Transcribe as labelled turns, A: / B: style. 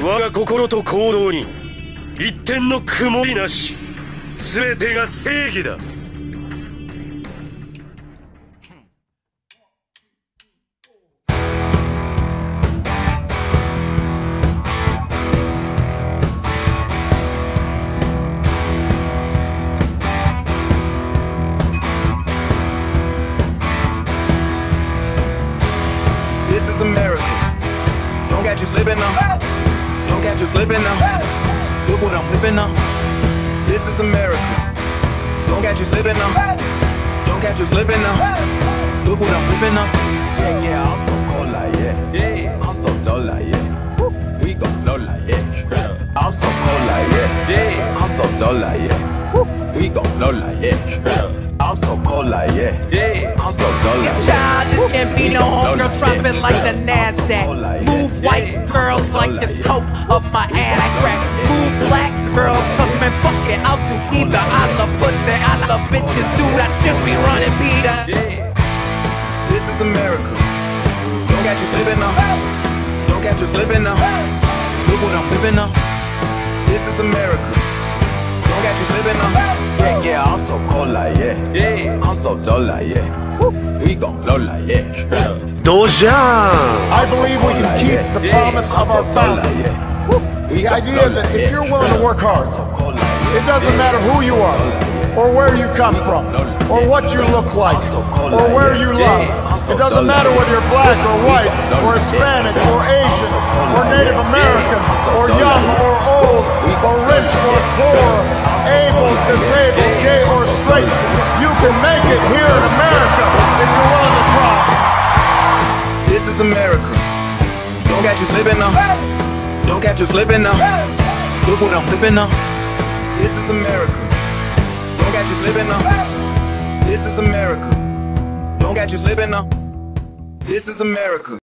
A: 我が心と行動に一点の曇りなし全てが正義だ
B: This is America. Don't catch you slipping now. Don't catch you slipping now. Look what I'm whipping now. This is America. Don't catch you slipping now. Don't catch you slipping now. Look what I'm whipping now. Yeah, yeah, I'm so cold like yeah. Yeah, I'm so dull like yeah. Woo. We gon' blow like yeah. I'm so cold like yeah. Yeah, I'm so dull like yeah. Woo. We gon' blow like yeah. I'm so cold like yeah. Yeah, I'm so dull like
C: It's
B: yeah.
C: childish, can't be no homegirls dropping like the NASDAQ. Move white girls like this scope of my ass crack. Move black girls, cause man, fuck it, I'll do either. I love pussy, I love bitches, dude, I should be running Peter.
B: This is America. Don't catch you slipping now. Don't catch you slipping now. Look what I'm whipping now. This is America. Don't catch you slipping now. Yeah, yeah, I'm so cold like yeah. Yeah, I'm so dull like yeah we gon' blow like.
A: Doja!
D: I believe we can keep the promise of our founding. The idea that if you're willing to work hard, it doesn't matter who you are, or where you come from, or what you look like, or where you love. It doesn't matter whether you're black or white, or Hispanic, or Asian, or Native American, or young or old, or rich or poor, able, disabled, gay or straight. You can make it here in America.
B: Is America. Don't catch you slipping now. Don't catch you slipping now. Look what I'm whipping now. This is America. Don't catch you slipping now. This is America. Don't catch you slipping now. This is America.